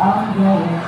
I'm going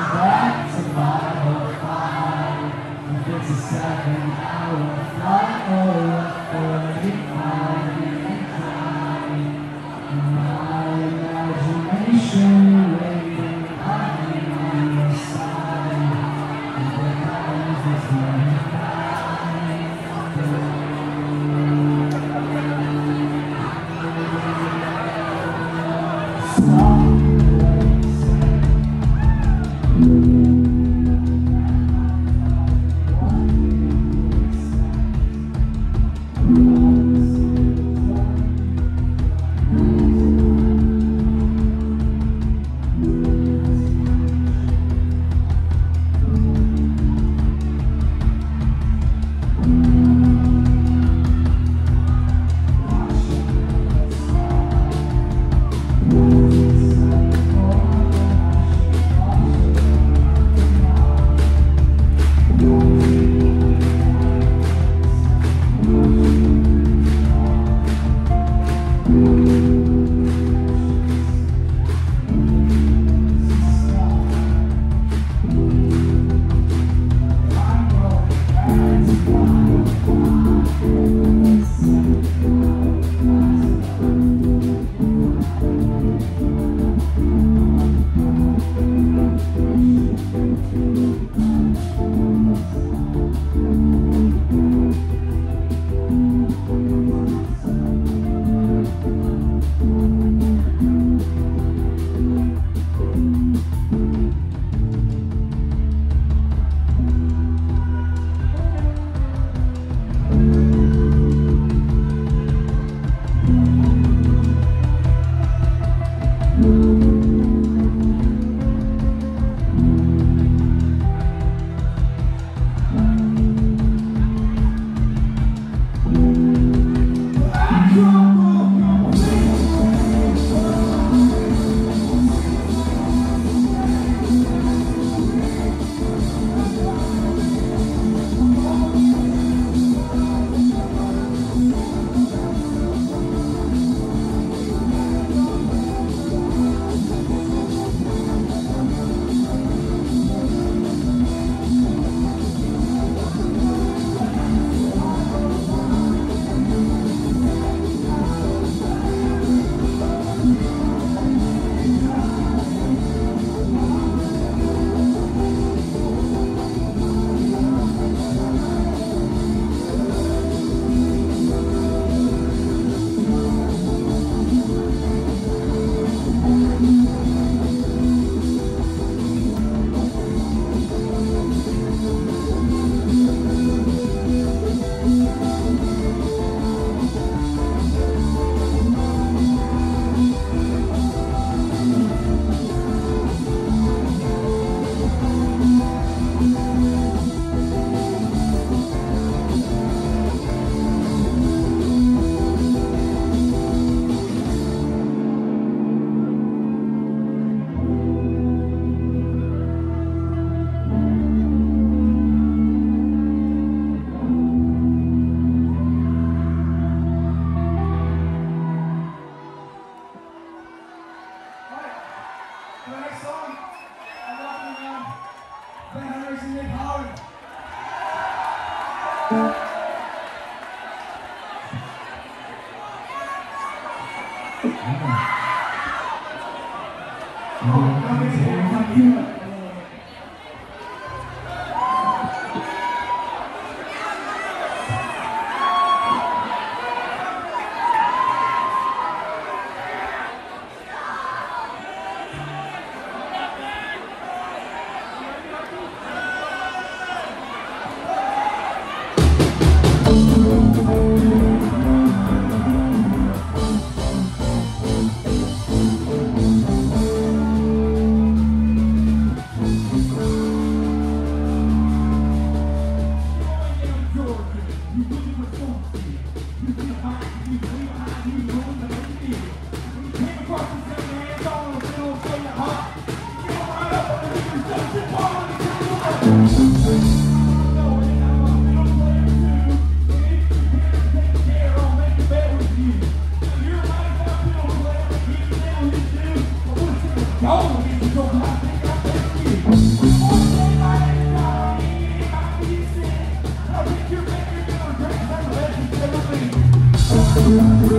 Thank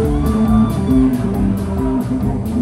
you.